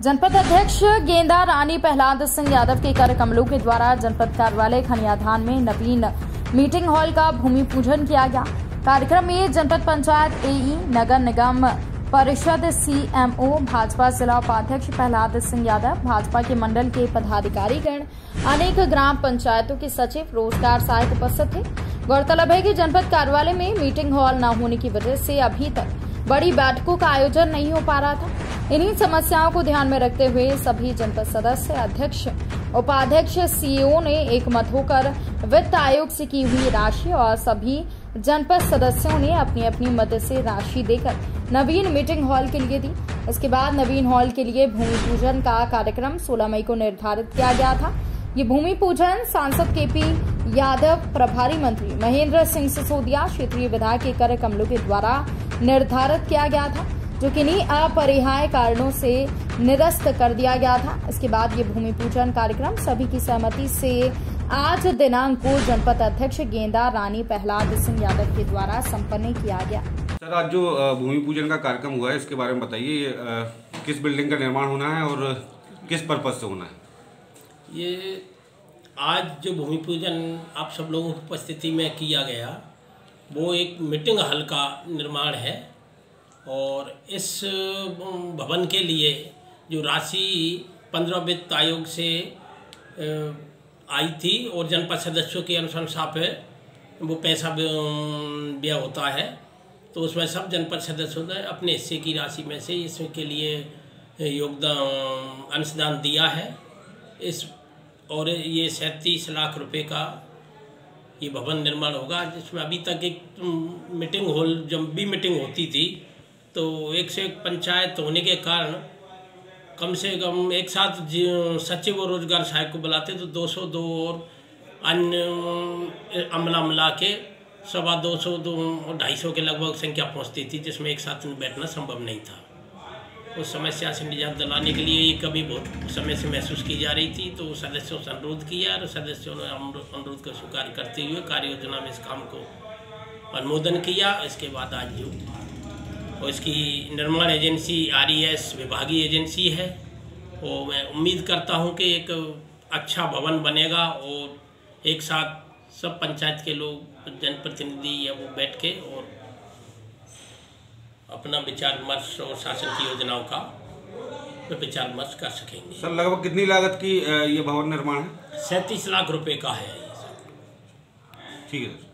जनपद अध्यक्ष गेंदा, रानी प्रहलाद सिंह यादव के कर कमलों के द्वारा जनपद कार्यालय खनियाधान में नवीन मीटिंग हॉल का भूमि पूजन किया गया। कार्यक्रम में जनपद पंचायत एई नगर निगम परिषद सीएमओ भाजपा जिला उपाध्यक्ष प्रहलाद सिंह यादव, भाजपा के मंडल के पदाधिकारीगण अनेक ग्राम पंचायतों के सचिव, रोज़गार सहायक उपस्थित थे। गौरतलब है कि जनपद कार्यालय में मीटिंग हॉल न होने की वजह से अभी तक बड़ी बैठकों का आयोजन नहीं हो पा रहा था। इन्हीं समस्याओं को ध्यान में रखते हुए सभी जनपद सदस्य, अध्यक्ष, उपाध्यक्ष, सीईओ ने एक मत होकर वित्त आयोग से की हुई राशि और सभी जनपद सदस्यों ने अपनी अपनी मदद से राशि देकर नवीन मीटिंग हॉल के लिए दी। इसके बाद नवीन हॉल के लिए भूमि पूजन का कार्यक्रम 16 मई को निर्धारित किया गया था। ये भूमि पूजन सांसद केपी यादव, प्रभारी मंत्री महेंद्र सिंह सिसोदिया, क्षेत्रीय विधायक के कर कमलों के द्वारा निर्धारित किया गया था। जो किन्हीं अपरिहाय कारणों से निरस्त कर दिया गया था। इसके बाद ये भूमि पूजन कार्यक्रम सभी की सहमति से आज दिनांक को जनपद अध्यक्ष गेंदा रानी प्रहलाद सिंह यादव के द्वारा संपन्न किया गया। सर आज जो भूमि पूजन का कार्यक्रम हुआ है इसके बारे में बताइए किस बिल्डिंग का निर्माण होना है और किस पर्पज से होना है? ये आज जो भूमि पूजन आप सब लोगों की उपस्थिति में किया गया वो एक मीटिंग हॉल का निर्माण है। और इस भवन के लिए जो राशि पंद्रह वित्त आयोग से आई थी और जनपद सदस्यों की अनुशंसा पे वो पैसा व्यय होता है तो उसमें सब जनपद सदस्यों ने अपने हिस्से की राशि में से इसके लिए योगदान, अंशदान दिया है। इस, और ये सैंतीस लाख रुपए का ये भवन निर्माण होगा, जिसमें अभी तक एक मीटिंग हॉल, जब भी मीटिंग होती थी तो एक से एक पंचायत होने के कारण कम से कम एक साथ सचिव और रोज़गार सहायक को बुलाते तो 202 और अन्य अम, अमला मिला के सवा दो सौ दो ढाई सौ के लगभग संख्या पहुँचती थी जिसमें एक साथ बैठना संभव नहीं था। उस समस्या से निजात दिलाने के लिए ये कमी बहुत समय से महसूस की जा रही थी तो सदस्यों से अनुरोध किया और सदस्यों ने अनुरोध को स्वीकार करते हुए कार्य योजना में इस काम को अनुमोदन किया। इसके बाद आज जो और इसकी निर्माण एजेंसी आर विभागीय एजेंसी है। और मैं उम्मीद करता हूँ कि एक अच्छा भवन बनेगा और एक साथ सब पंचायत के लोग जनप्रतिनिधि या वो बैठ के और अपना विचार विमर्श और शासन की योजनाओं का विचार विमर्श कर सकेंगे। सर लगभग कितनी लागत की ये भवन निर्माण है? सैंतीस लाख रुपए का है ठीक है